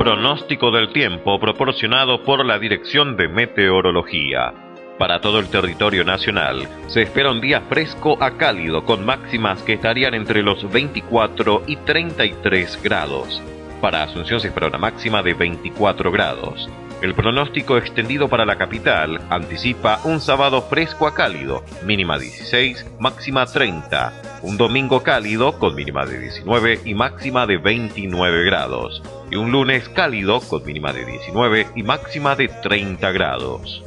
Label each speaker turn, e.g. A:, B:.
A: Pronóstico del tiempo proporcionado por la Dirección de Meteorología. Para todo el territorio nacional se espera un día fresco a cálido con máximas que estarían entre los 24 y 33 grados. Para Asunción se espera una máxima de 24 grados. El pronóstico extendido para la capital anticipa un sábado fresco a cálido, mínima 16, máxima 30. Un domingo cálido con mínima de 19 y máxima de 29 grados. Y un lunes cálido con mínima de 19 y máxima de 30 grados.